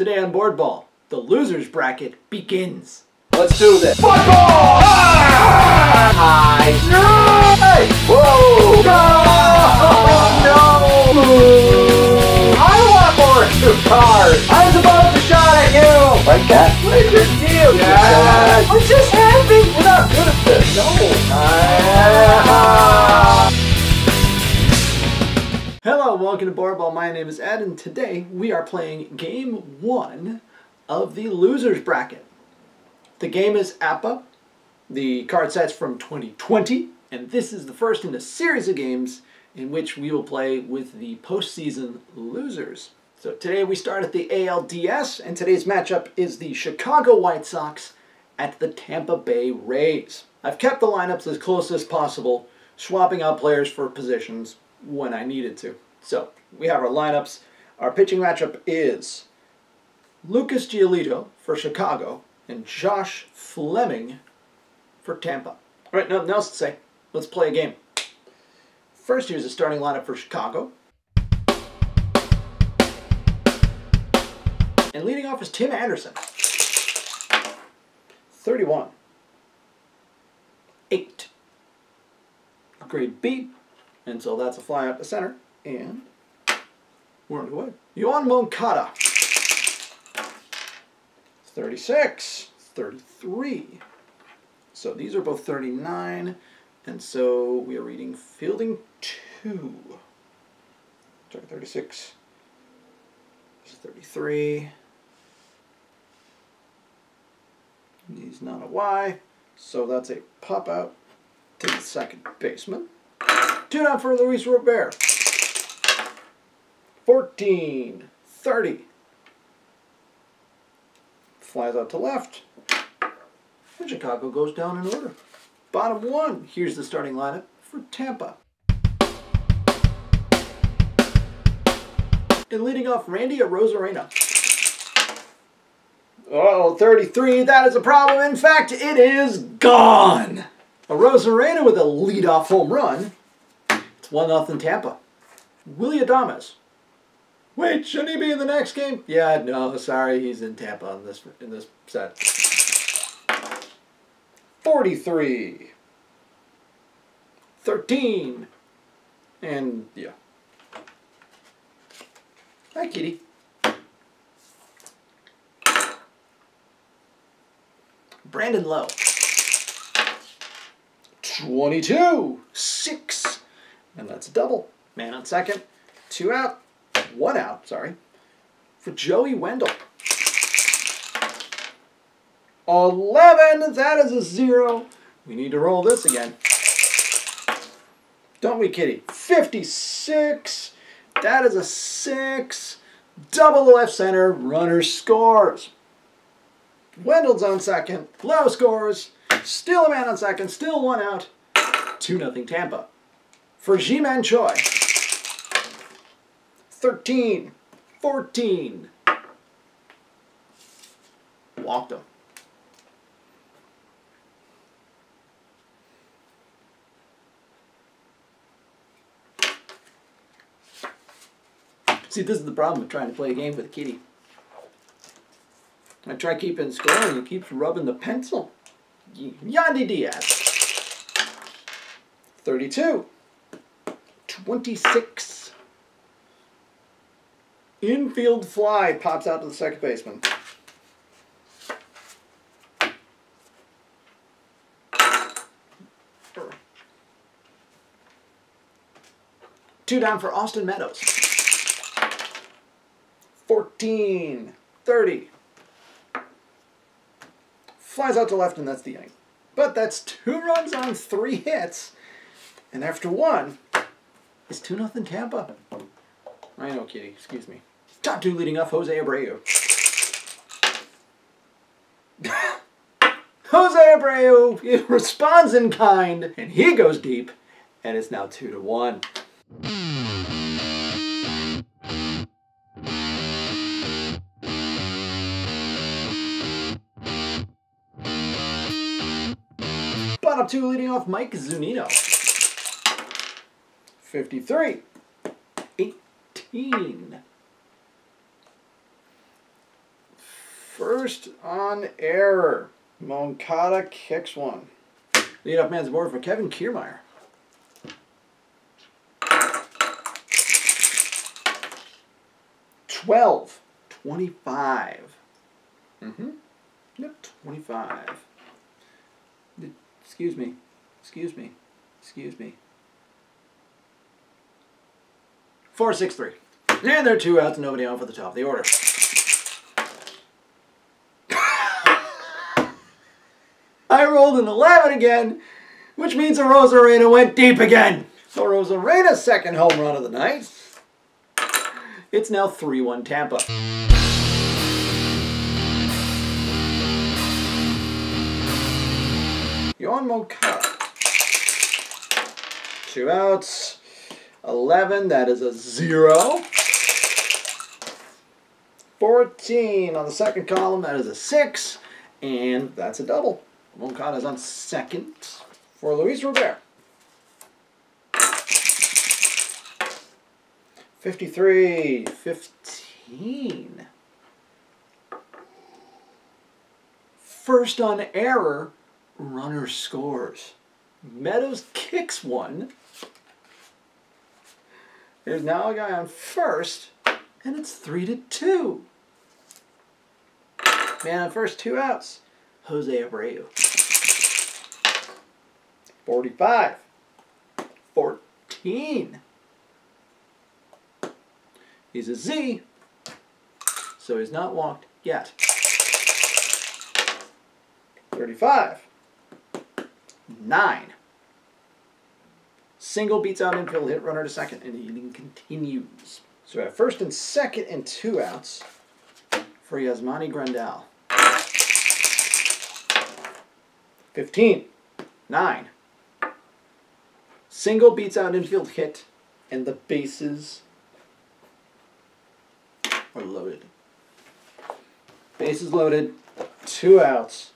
Today on Boardball, the losers bracket begins. Let's do this. Football! Hi. Hey! Whoa! Go! No! I want more cars. I was about to shot at you! Like that? What is your deal? Yes. I'm just happy! We're not good at this! No. Ah. Hello, welcome to Boardball. My name is Ed, and today we are playing game one of the losers bracket. The game is APBA. The card set's from 2020, and this is the first in a series of games in which we will play with the postseason losers. So today we start at the ALDS, and today's matchup is the Chicago White Sox at the Tampa Bay Rays. I've kept the lineups as close as possible, swapping out players for positions when I needed to. So we have our lineups. Our pitching matchup is Lucas Giolito for Chicago and Josh Fleming for Tampa. All right, nothing else to say. Let's play a game. First, here's the starting lineup for Chicago. And leading off is Tim Anderson. 31. 8. Grade B. And so that's a fly out to center. And we're underway. Yoan Moncada. 36. 33. So these are both 39. And so we are reading fielding 2. Sorry, 36. This is 33. He's not a Y. So that's a pop out to the second baseman. Two down for Luis Robert. 14. 30. Flies out to left. And Chicago goes down in order. Bottom one. Here's the starting lineup for Tampa. And leading off, Randy Arozarena. Oh, 33. That is a problem. In fact, it is gone. A with a leadoff home run. It's 1 0 Tampa. Willie Adames. Wait, shouldn't he be in the next game? Yeah, no, sorry, he's in Tampa in this in this set. 43. 13. And yeah. Hi, kitty. Brandon Lowe. 22. 6. And that's a double. Man on second. Two out. One out, sorry. For Joey Wendle. 11. That is a zero. We need to roll this again. Don't we, kitty? 56. That is a six. Double left center. Runner scores. Wendle's on second. Lowe scores. Still a man on second. Still one out. 2 nothing Tampa. For Ji-Man Choi. 13. 14. Walked him. See, this is the problem with trying to play a game with a Kitty. I try keeping score and he keeps rubbing the pencil. Yandy Diaz. 32. 26. Infield fly pops out to the second baseman. Two down for Austin Meadows. 14. 30. Flies out to left, and that's the inning. But that's two runs on three hits. And after one, it's 2 nothing Tampa. I know, Kitty. Excuse me. Top two leading off Jose Abreu. Jose Abreu responds in kind, and he goes deep, and it's now 2 to 1. Bottom two leading off Mike Zunino. 53. 18. First on error. Moncada kicks one. Lead Leadoff man's board for Kevin Kiermaier. Twelve. Twenty-five. Mm-hmm. Yep, twenty-five. Excuse me. Excuse me. Excuse me. Four, six, three. And there are two outs, nobody on for the top of the order. I rolled an 11 again, which means Arozarena went deep again. So Arozarena's second home run of the night. It's now 3-1 Tampa. Yoan Moncada. Two outs. 11, that is a zero. 14 on the second column, that is a six. And that's a double. Moncada is on second for Luis Robert. 53, 15. First on error, runner scores. Meadows kicks one. There's now a guy on first, and it's three to two. Man on first, two outs. Jose Abreu. 45. 14. He's a Z, so he's not walked yet. 35. 9. Single beats out infield hit runner to second, and the inning continues. So have first and second and two outs for Yasmani Grandal. 15. 9. Single beats out infield hit, and the bases are loaded. Bases loaded, two outs.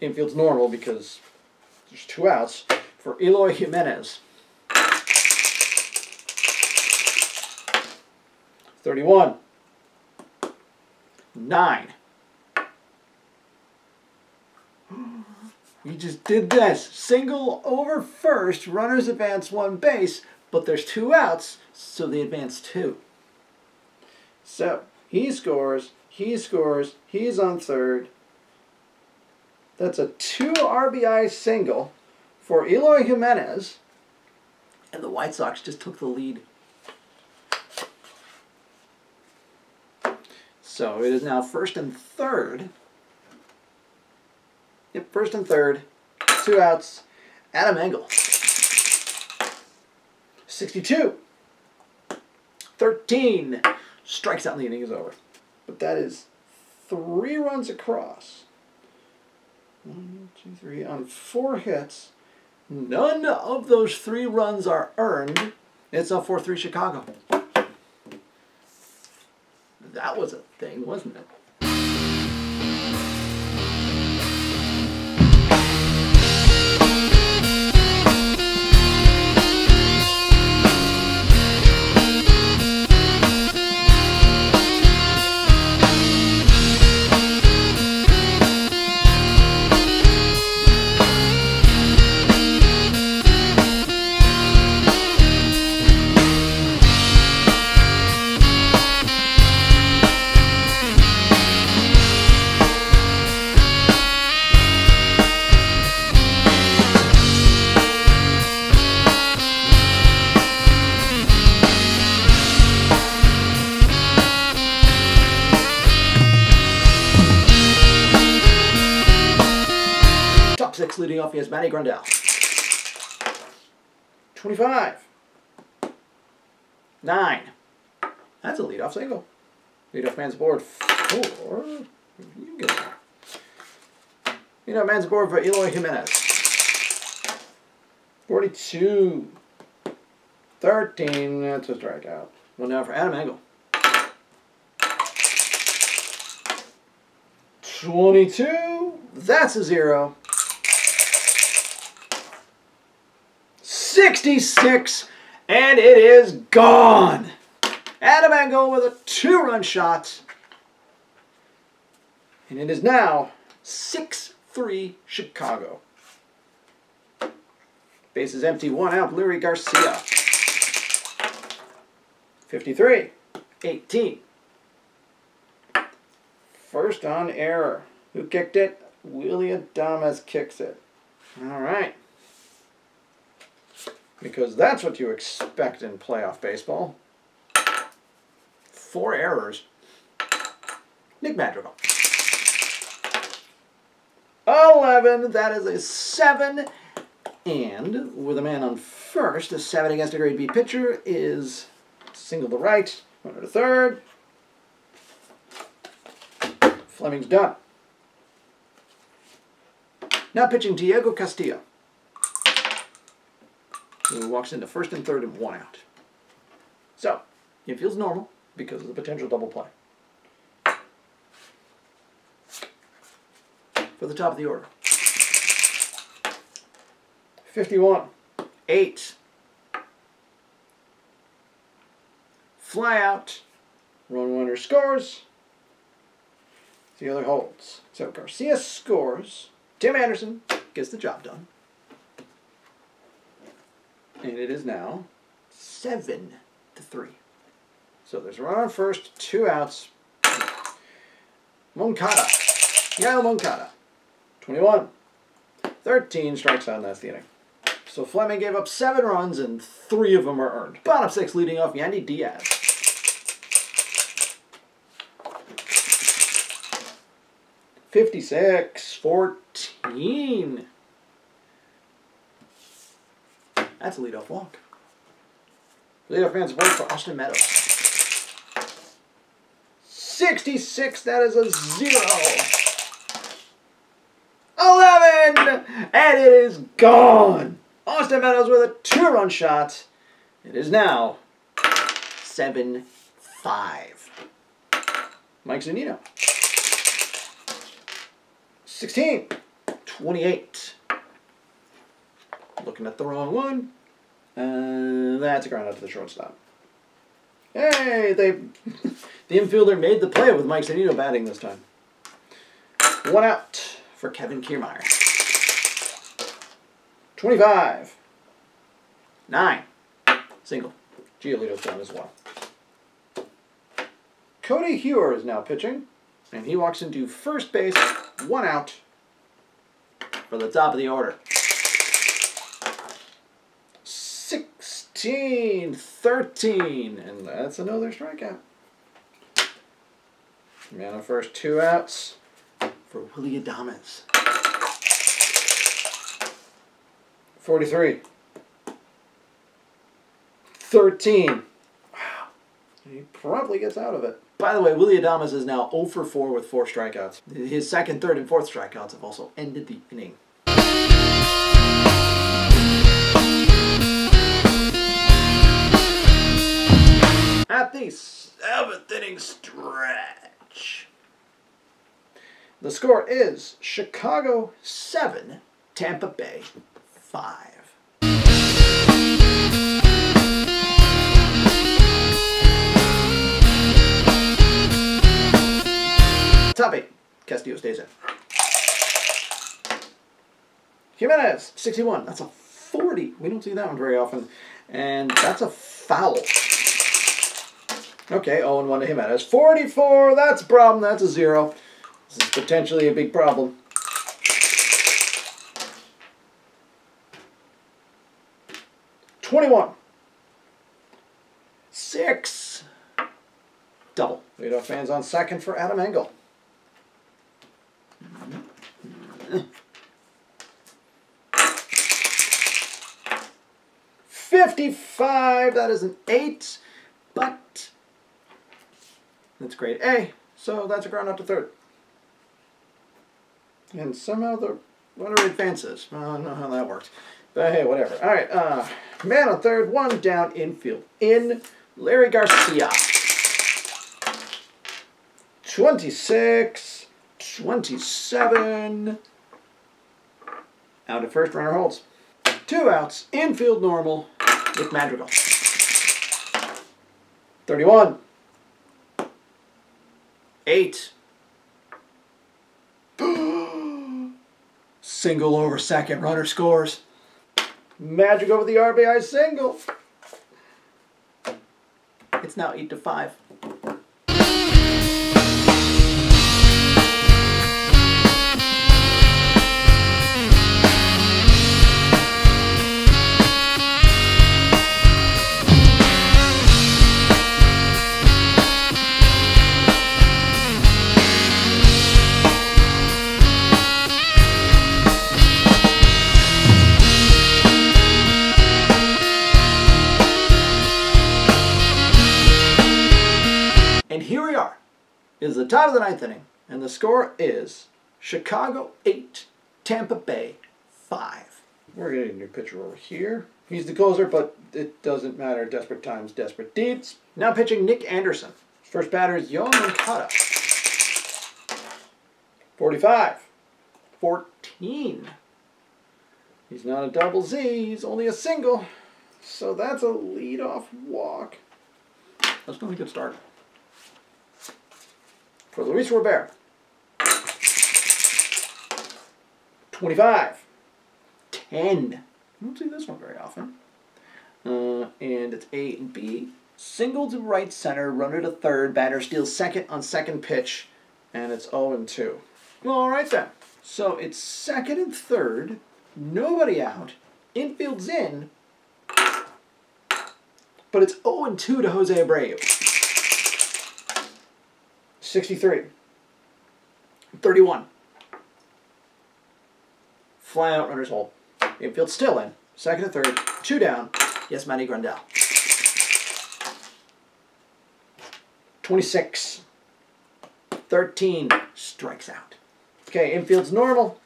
Infield's normal because there's two outs for Eloy Jimenez. 31. 9. We just did this. Single over first, runners advance one base, but there's two outs, so they advance two. So, he scores, he scores, he's on third. That's a two RBI single for Eloy Jimenez, and the White Sox just took the lead. So it is now first and third. Yep, first and third. Two outs. Adam Engel. 62. 13. Strikes out and the inning is over. But that is three runs across. One, two, three. On four hits. None of those three runs are earned. It's a 4-3 Chicago. That was a thing, wasn't it? Has Manny Grandal. 25. 9. That's a leadoff single. Leadoff man's board four. You get there. Leadoff man's board for Eloy Jimenez. 42. 13. That's a strikeout. One down for Adam Engel. 22. That's a zero. 66, and it is gone. Adam Engel with a two-run shot And it is now 6 3 Chicago. Base is empty, one out, Leury Garcia. 53 18. First on error. Who kicked it? Willie Adames kicks it. All right. Because that's what you expect in playoff baseball. Four errors. Nick Madrigal. 11. That is a 7. And with a man on first, a 7 against a grade B pitcher is single to right, runner to third. Fleming's done. Now pitching Diego Castillo. Who walks into first and third and one out. So, it feels normal because of the potential double play. For the top of the order. 51. 8. Fly out. Run winner scores. The other holds. So Garcia scores. Tim Anderson gets the job done. And it is now 7 to 3. So there's a run on first, two outs. Moncada. Yael Moncada. 21. 13 strikes out, that's the inning. So Fleming gave up seven runs, and three of them are earned. Bottom six leading off Yandy Diaz. Fifty-six, fourteen. That's a leadoff walk. Leadoff man support for Austin Meadows. 66, that is a zero. 11, and it is gone. Austin Meadows with a two-run shot. It is now 7-5. Mike Zunino. 16, 28. Looking at the wrong one. And that's a ground out to the shortstop. Hey, they the infielder made the play with Mike Zunino batting this time. One out for Kevin Kiermaier. 25. 9. Single. Giolito's done as well. Codi Heuer is now pitching, and he walks into first base, one out for the top of the order. 16, 13, and that's another strikeout. Man on first, two outs for Willie Adames. 43. 13. Wow. He probably gets out of it. By the way, Willie Adames is now 0 for 4 with 4 strikeouts. His second, third, and fourth strikeouts have also ended the inning. At the seventh inning stretch. The score is Chicago 7, Tampa Bay 5. Top 8. Castillo stays in. Jimenez, 61. That's a 40. We don't see that one very often. And that's a foul. Okay, 0 and 1 to him. Jimenez. 44. That's a problem. That's a 0. This is potentially a big problem. Twenty-one. Six. Double. Leadoff fans on second for Adam Engel. Fifty-five. That is an eight, but that's grade A. So that's a ground out to third. And somehow the runner advances. I don't know how that worked. But hey, whatever. All right, uh, man on third, one down infield. In Leury Garcia. 26, 27. Out at first, runner holds. Two outs, infield normal with Madrigal. 31. Eight. single over second. Runner scores. Magic over the RBI single. It's now 8 to 5. The top of the ninth inning, and the score is Chicago 8, Tampa Bay 5. We're getting a new pitcher over here. He's the closer, but it doesn't matter. Desperate times, desperate deeds. Now pitching Nick Anderson. First batter is Yoan Moncada. 45. 14. He's not a double Z, he's only a single. So that's a leadoff walk. That's not a good start for Luis Robert. 25. 10. I don't see this one very often. Uh, and it's A and B. Single to right center, runner to third, batter steals second on second pitch, and it's 0 and 2. Well, all right then. So it's second and third, nobody out, infield's in, but it's 0 and 2 to Jose Abreu. 63. 31. Fly out, runners hold. Infield still in. Second and third. Two down. Yasmani Grandal. 26. 13. Strikes out. Okay, infield's normal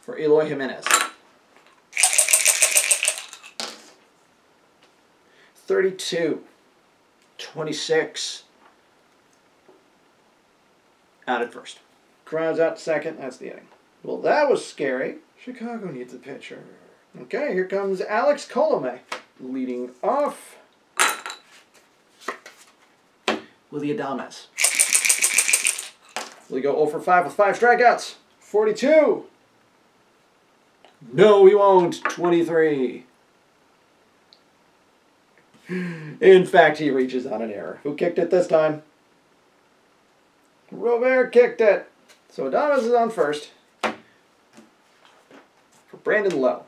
for Eloy Jimenez. 32. 26 out at first. Crowds out second. That's the inning. Well, that was scary. Chicago needs a pitcher. Okay, here comes Alex Colome leading off. Willie Adames. Will he go 0 for 5 with 5 strikeouts? 42. No, he won't. 23. In fact, he reaches on an error. Who kicked it this time? Robert kicked it. So Adames is on first. For Brandon Lowe.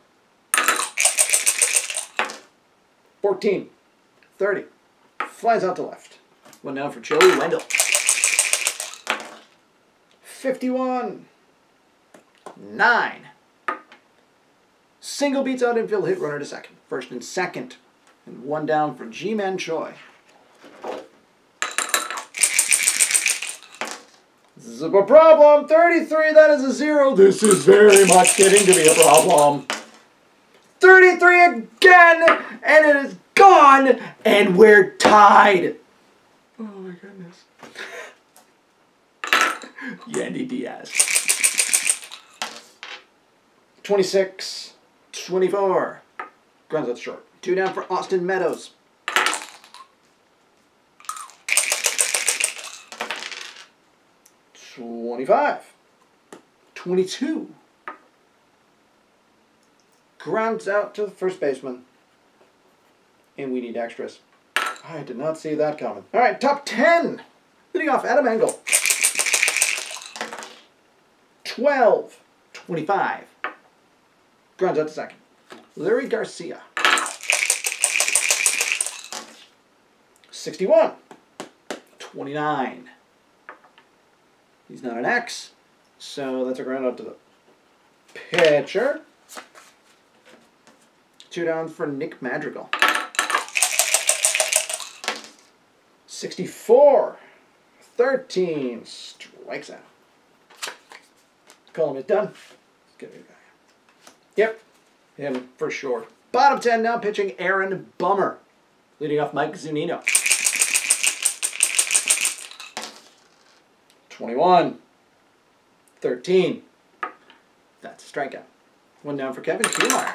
14. 30. Flies out to left. One down for Joey Wendle. 51. 9. Single beats out infield hit runner to second. First and second. And one down for Ji-Man Choi. Is a problem. 33, that is a zero. This is very much getting to be a problem. 33 again, and it is gone, and we're tied. Oh my goodness. Yandy Diaz. 26, 24. Grounds out short. Two down for Austin Meadows. Twenty-five. Twenty-two. Grounds out to the first baseman. And we need extras. I did not see that coming. All right, top 10. Leading off, Adam Engel. 12. 25. Grounds out to second. Leury Garcia. 61. 29. He's not an X, so that's a ground out to the pitcher. Two down for Nick Madrigal. 64. 13. Strikes out. Call him it done. Get a guy. Yep. Him for sure. Bottom 10 now pitching Aaron Bummer. Leading off Mike Zunino. 21. 13. That's a strikeout. One down for Kevin Kiermaier.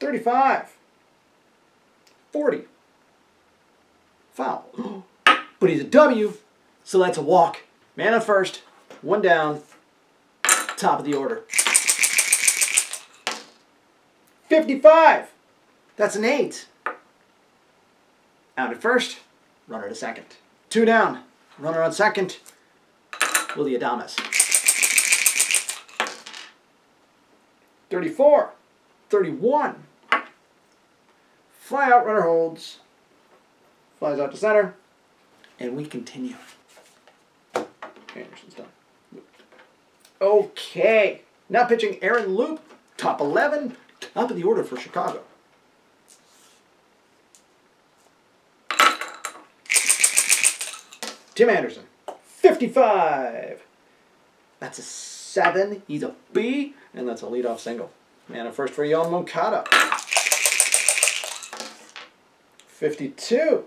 35. 40. Foul. but he's a W, so that's a walk. Man on first, one down, top of the order. 55. That's an eight. Out at first, runner to second. Two down, runner on second, Willie Adames. 34, 31. Fly out, runner holds. Flies out to center. And we continue. Anderson's done. Okay. Now pitching Aaron Loup, top 11, top of the order for Chicago. Tim Anderson, 55. That's a 7. He's a B, and that's a leadoff single. Man at first for Yoan Moncada. 52.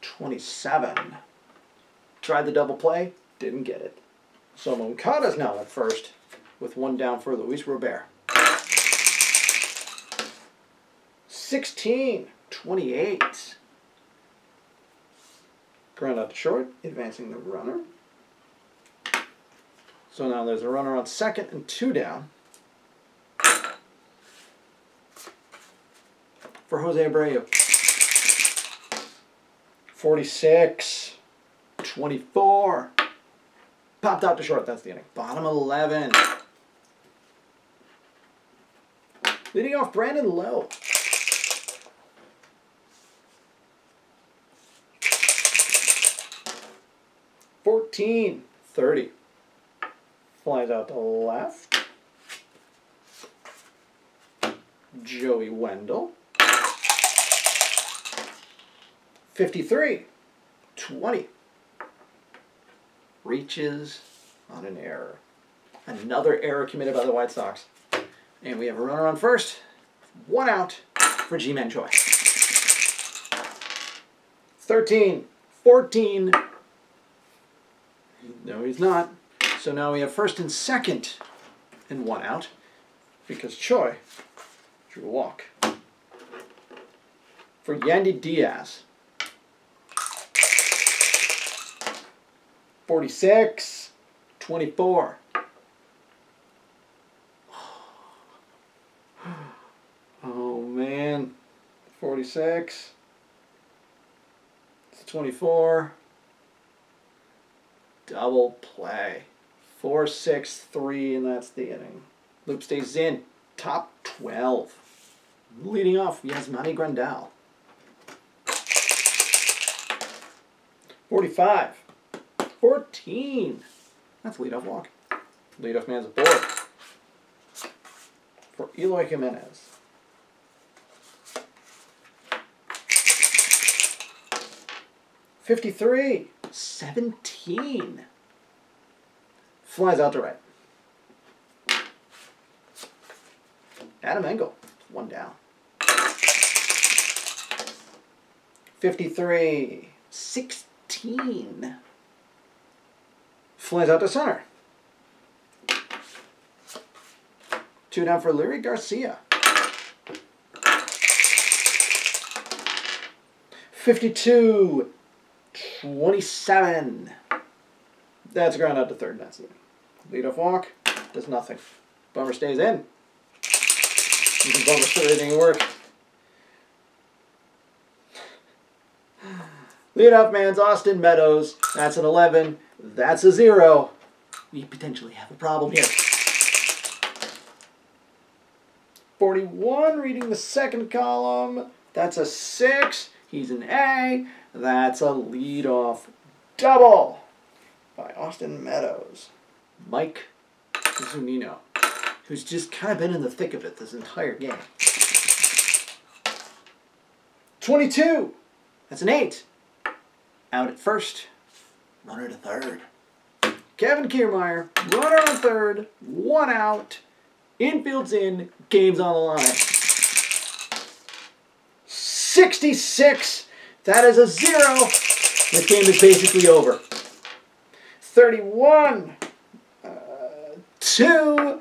27. Tried the double play, didn't get it. So Moncada's now at first with one down for Luis Robert. 16, 28. Ground out to short, advancing the runner. So now there's a runner on second and two down. For Jose Abreu. 46, 24. Popped out to short, that's the inning. Bottom 11. Leading off Brandon Lowe. Fourteen, thirty. Flies out to left. Joey Wendle. 53, 20. Reaches on an error. Another error committed by the White Sox. And we have a runner on first. One out for Ji-Man Choi. 13, 14. He's not. So now we have first and second and one out because Choi drew a walk. For Yandy Diaz. 46, 24. Oh man, 46. It's 24. Double play. 4 6 3, and that's the inning. Loup stays in. Top 12. Leading off, Yasmani Grandal. 45. 14. That's leadoff walk. Leadoff man's aboard. For Eloy Jimenez. Fifty-three. Seventeen. Flies out to right. Adam Engel. One down. 53. 16 flies out to center. Two down for Leury Garcia. 52, 27. That's ground out to third. That's it. Leadoff walk does nothing. Bummer stays in. You can bummer still everything work. Leadoff man's Austin Meadows. That's an 11. That's a 0. We potentially have a problem here. 41, reading the second column. That's a 6. He's an A. That's a leadoff double by Austin Meadows. Mike Zunino, who's just kind of been in the thick of it this entire game. 22. That's an 8. Out at first. Runner to third. Kevin Kiermaier, runner on third, one out. Infield's in, game's on the line. 66. That is a zero. This game is basically over. 31. Uh, two.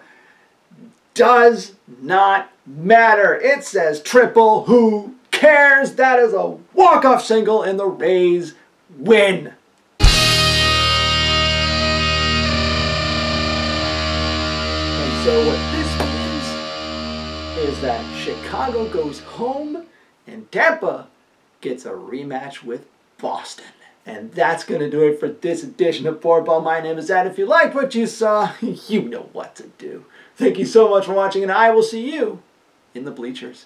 Does not matter. It says triple. Who cares? That is a walk-off single, and the Rays win. And so what this means is that Chicago goes home and Tampa gets a rematch with Boston. And that's going to do it for this edition of Boardball. My name is Ed. If you liked what you saw, you know what to do. Thank you so much for watching, and I will see you in the bleachers.